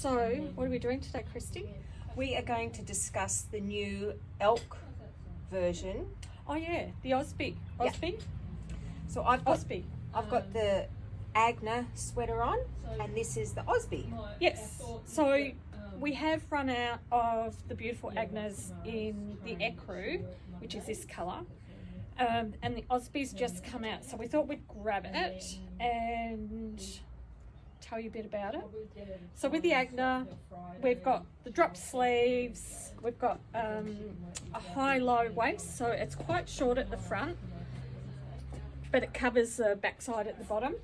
So, what are we doing today, Christy? We are going to discuss the new elk version. Oh yeah, the Osby. Yeah. Osby? So I've got Osby. I've got the Agna sweater on, and this is the Osby. Yes. So we have run out of the beautiful Agnas in the Ecru, which is this colour. Um, and the Osby's just come out, so we thought we'd grab it and tell you a bit about it. So with the Agna, we've got the drop sleeves, we've got um, a high-low waist, so it's quite short at the front, but it covers the backside at the bottom.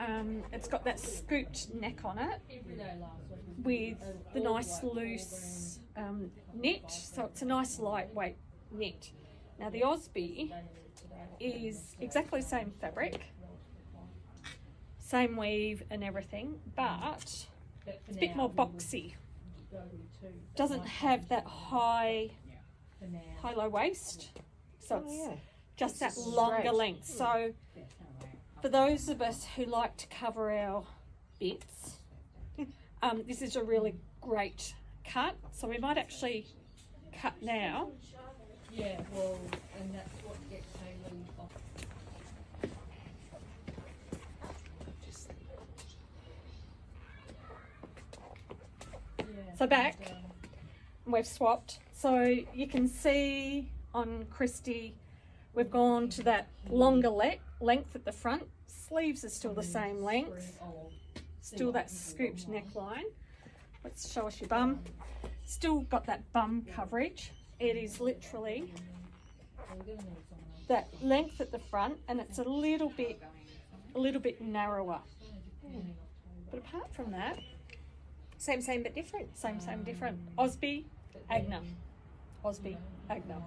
Um, it's got that scooped neck on it with the nice loose um, knit, so it's a nice lightweight knit. Now the Osby is exactly the same fabric, same weave and everything, but it's a bit more boxy. Doesn't have that high, high low waist, so it's Oh, yeah. just that This longer length. So for those of us who like to cover our bits, um, this is a really great cut. So we might actually cut now. Yeah, well, and that's what gets So back. We've swapped. So you can see on Christy, we've gone to that longer le- length at the front. Sleeves are still the same length. Still that scooped neckline. Let's show us your bum. Still got that bum coverage. It is literally we're gonna need someone else. that length at the front and it's a little bit a little bit narrower. But apart from that, Same, same but different. same same different. Osby, Agna. Osby, Agna.